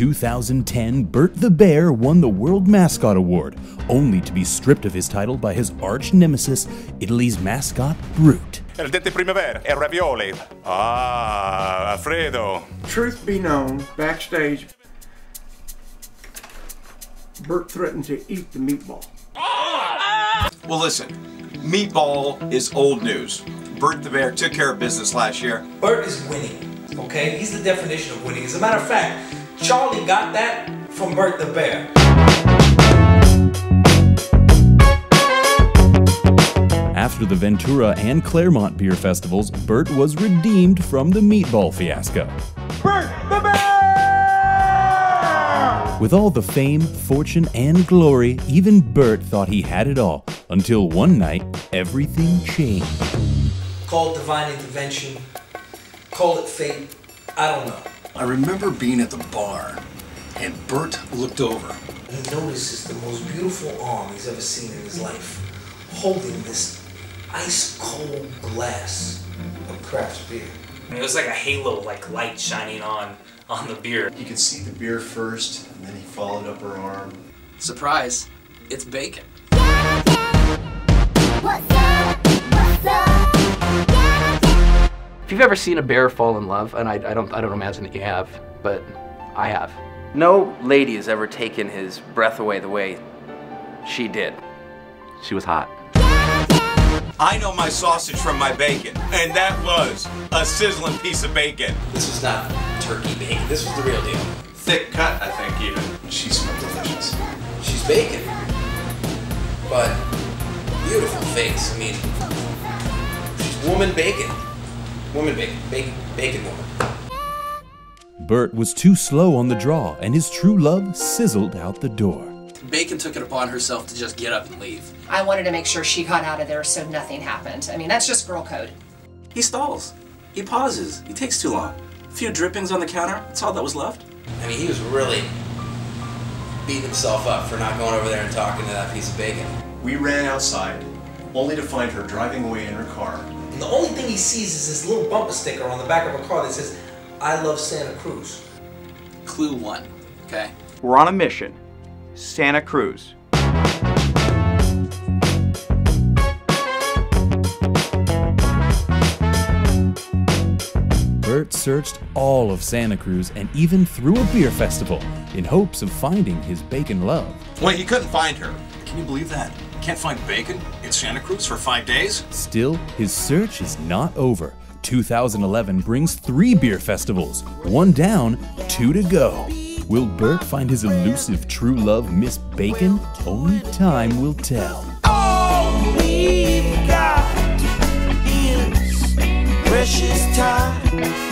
2010, Burt the Bear won the World Mascot Award, only to be stripped of his title by his arch nemesis, Italy's mascot, Brute. El dente primavera e ravioli. Ah, Alfredo. Truth be known, backstage, Burt threatened to eat the meatball. Well, listen, meatball is old news. Burt the Bear took care of business last year. Burt is winning, okay? He's the definition of winning. As a matter of fact, Charlie got that from Burt the Bear. After the Ventura and Claremont beer festivals, Burt was redeemed from the meatball fiasco. Burt the Bear! With all the fame, fortune, and glory, even Burt thought he had it all, until one night, everything changed. Call it divine intervention, call it fate, I don't know. I remember being at the bar, and Burt looked over. He notices the most beautiful arm he's ever seen in his life, holding this ice cold glass of craft beer. It was like a halo, like light shining on on the beer. You could see the beer first, and then he followed up her arm. Surprise, it's bacon. You've ever seen a bear fall in love, and I, I don't, I don't imagine that you have, but I have. No lady has ever taken his breath away the way she did. She was hot. I know my sausage from my bacon, and that was a sizzling piece of bacon. This was not turkey bacon, this was the real deal. Thick cut, I think, even. She smelled delicious. She's bacon, but beautiful face. I mean, she's woman bacon. Woman bacon, bacon, bacon woman. Burt was too slow on the draw, and his true love sizzled out the door. Bacon took it upon herself to just get up and leave. I wanted to make sure she got out of there so nothing happened. I mean, that's just girl code. He stalls. He pauses. He takes too long. A few drippings on the counter. That's all that was left. I mean, he was really beating himself up for not going over there and talking to that piece of bacon. We ran outside, only to find her driving away in her car. And the only thing he sees is this little bumper sticker on the back of a car that says, I love Santa Cruz. Clue one, okay? We're on a mission. Santa Cruz. Burt searched all of Santa Cruz and even threw a beer festival in hopes of finding his bacon love. Well, he couldn't find her. Can you believe that? Can't find bacon in Santa Cruz for five days? Still, his search is not over. 2011 brings three beer festivals, one down, two to go. Will Burt find his elusive true love, Miss Bacon? Only time will tell. precious time.